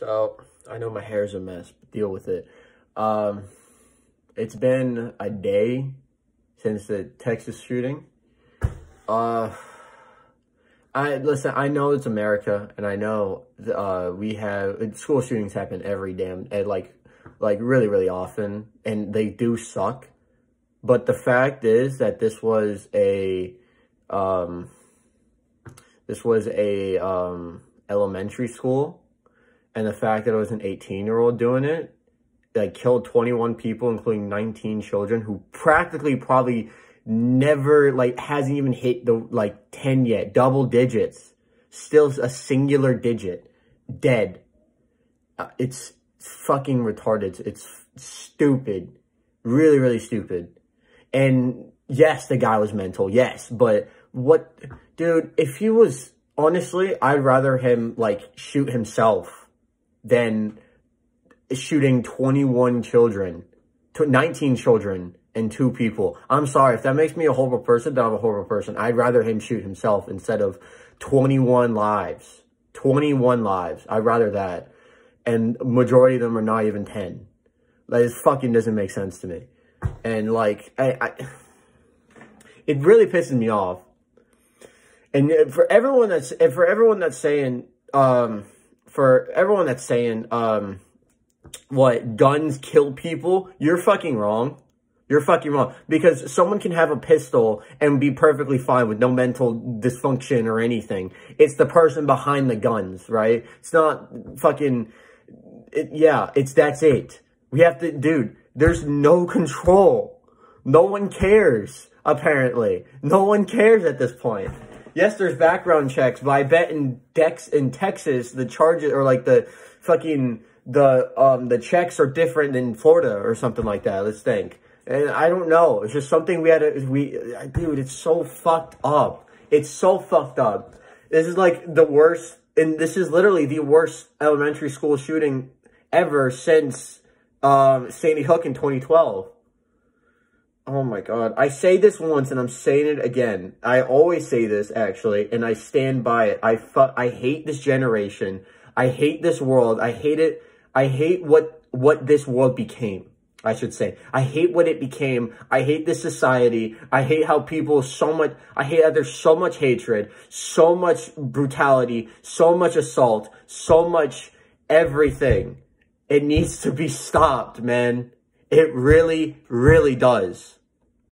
So I know my hair's a mess, but deal with it. Um, it's been a day since the Texas shooting. Uh, I listen. I know it's America, and I know uh, we have school shootings happen every damn and like like really really often, and they do suck. But the fact is that this was a um, this was a um, elementary school and the fact that it was an 18 year old doing it that killed 21 people including 19 children who practically probably never like hasn't even hit the like 10 yet. Double digits. Still a singular digit. Dead. Uh, it's fucking retarded. It's stupid. Really really stupid. And yes the guy was mental yes but what dude if he was honestly i'd rather him like shoot himself than shooting 21 children, 19 children and two people. I'm sorry, if that makes me a horrible person, then I'm a horrible person. I'd rather him shoot himself instead of 21 lives. 21 lives. I'd rather that. And majority of them are not even 10. Like, this fucking doesn't make sense to me. And, like, I, I it really pisses me off. And for everyone that's, for everyone that's saying, um, for everyone that's saying, um, what, guns kill people, you're fucking wrong. You're fucking wrong. Because someone can have a pistol and be perfectly fine with no mental dysfunction or anything. It's the person behind the guns, right? It's not fucking, it, yeah, it's, that's it. We have to, dude, there's no control. No one cares, apparently. No one cares at this point yes, there's background checks, but I bet in Dex in Texas the charges or like the fucking the um the checks are different than Florida or something like that. Let's think. And I don't know. It's just something we had to we dude, it's so fucked up. It's so fucked up. This is like the worst and this is literally the worst elementary school shooting ever since um Sandy Hook in 2012. Oh my god. I say this once and I'm saying it again. I always say this actually and I stand by it. I fu- I hate this generation. I hate this world. I hate it. I hate what what this world became. I should say. I hate what it became. I hate this society. I hate how people so much, I hate that there's so much hatred, so much brutality, so much assault, so much everything. It needs to be stopped, man. It really, really does.